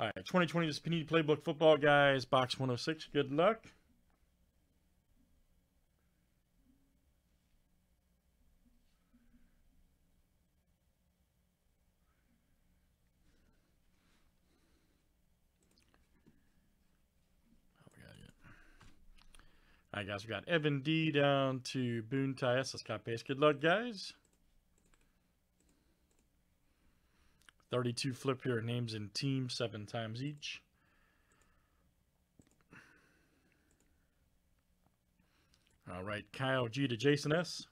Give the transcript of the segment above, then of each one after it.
All right, 2020 this Panini Playbook Football Guys, box 106. Good luck. All right, guys, we got Evan D down to Boone Tyus. Scott Pace. Good luck, guys. 32 flip here, names and team, seven times each. All right, Kyle G to Jason S.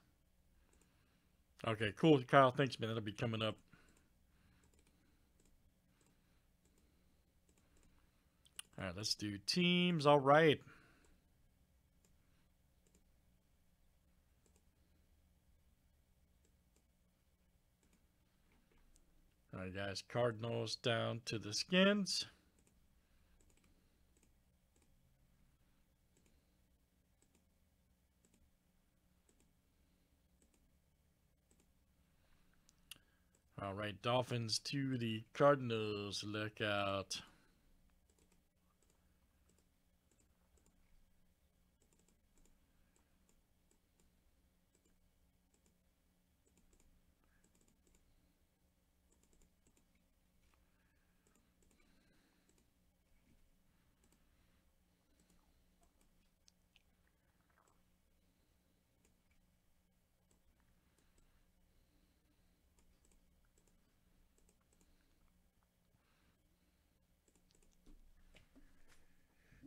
Okay, cool, Kyle. Thanks, man. That'll be coming up. All right, let's do teams. All right. All right, guys. Cardinals down to the skins. All right, Dolphins to the Cardinals. Look out.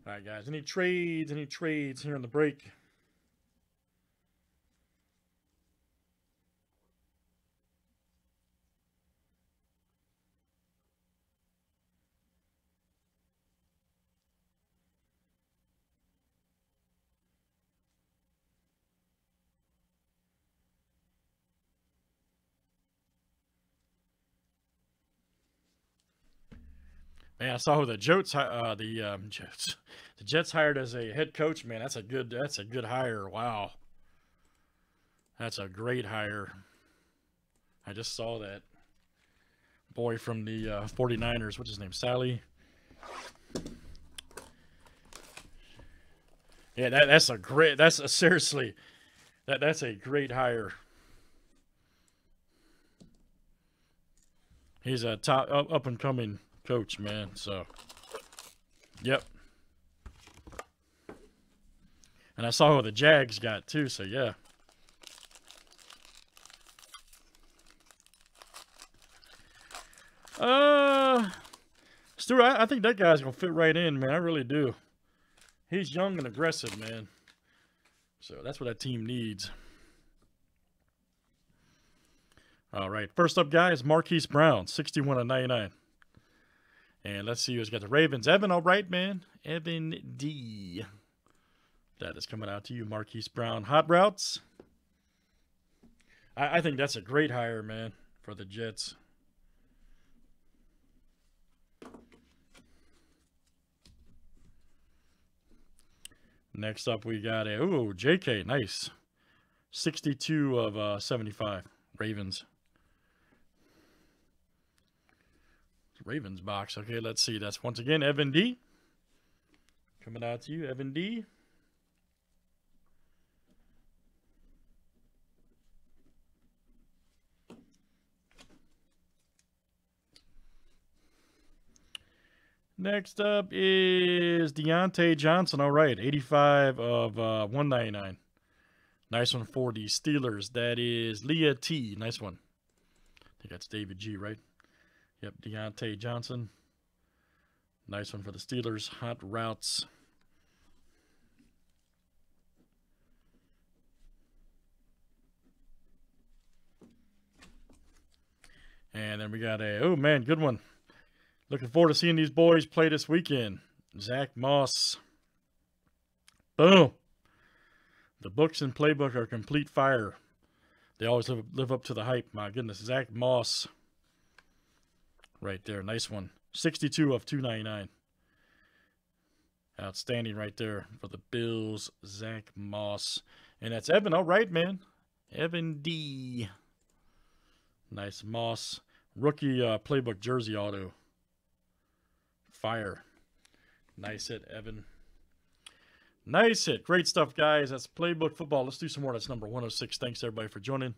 All right, guys. Any trades? Any trades here on the break? Man, I saw who the Jets, uh, the um, Jets, the Jets hired as a head coach. Man, that's a good, that's a good hire. Wow, that's a great hire. I just saw that boy from the uh, 49ers. What's his name? Saleh. Yeah, that that's a great. That's a, seriously, that that's a great hire. He's a top up, up and coming coach, man. So, yep. And I saw who the Jags got too, so yeah. Uh, Stuart, I, I think that guy's gonna fit right in, man. I really do. He's young and aggressive, man. So that's what that team needs. All right, first up, guys, Marquise Brown, 61 of 99. And let's see who's got the Ravens. Evan, all right, man. Evan D. That is coming out to you, Marquise Brown. Hot routes. I, I think that's a great hire, man, for the Jets. Next up, we got a, ooh, JK, nice. 62 of uh, 75, Ravens. Ravens box. Okay, let's see. That's once again Evan D. Coming out to you, Evan D. Next up is Diontae Johnson. All right, 85 of uh, 199. Nice one for the Steelers. That is Leah T. Nice one. I think that's David G, right? Yep, Diontae Johnson. Nice one for the Steelers. Hot routes. And then we got a, oh man, good one. Looking forward to seeing these boys play this weekend. Zach Moss. Boom. The books and playbook are complete fire. They always live, live up to the hype. My goodness. Zach Moss right there. Nice one. 62 of 299. Outstanding right there for the Bills. Zach Moss. And that's Evan. All right, man. Evan D. Nice Moss. Rookie uh, playbook jersey auto fire. Nice hit, Evan. Nice hit. Great stuff, guys. That's Playbook Football. Let's do some more. That's number 106. Thanks, everybody, for joining.